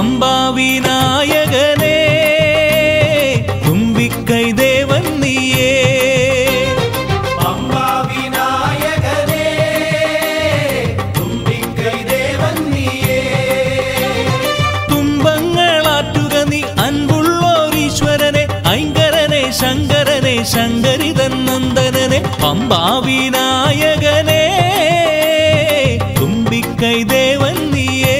அம்பாவி நாயகனே தும்பிக்கை தேவன் நீயே. அம்பாவி நாயகனே தும்பிக்கை தேவன் நீயே. துன்பங்களாற்றுக நீ அன்புள்ளோர் ஈஸ்வரனே ஐங்கரனே சங்கரனே சங்கரிதன் நந்தனனே அம்பாவி நாயகனே தும்பிக்கை தேவன் நீயே.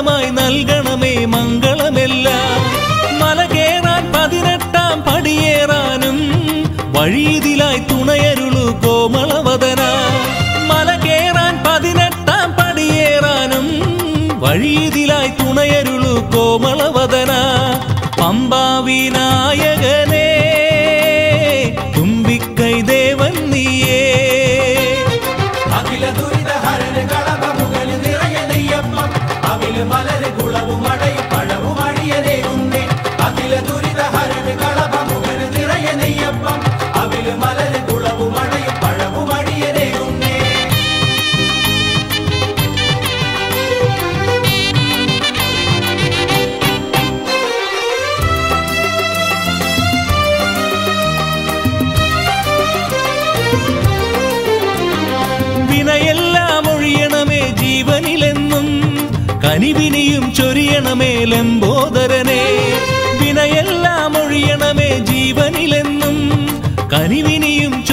വരമായി നൽകണമേ മംഗളമെല്ലാം. മല കേറാൻ പതിനെട്ടാം പടിയേറാനും വഴിയിതിലായി തുണയരുളു കോമളവദന. മല കേറാൻ പതിനെട്ടാം പടിയേറാനും വഴിയിതിലായി തുണയരുളു കോമളവദന. പമ്പാവിനായകനേ മലര് കുളവും അടയും പഴവും അടിയനേകുന്നേ അഖില ദുരിത ഹരന് കളഭമുഖന് നിറയെ നെയ്യപ്പം. കുളവും അടയും പഴവും അടിയനേകുന്നേ വിനയെല്ലാം ഒഴിയണമേ ജീവനിലെന്നും. കനിവിനിയും ചൊരിയണമേ ലംബോദരനെ. വിനയെല്ലാം ഒഴിയണമേ ജീവനിലെന്നും കനിവിനിയും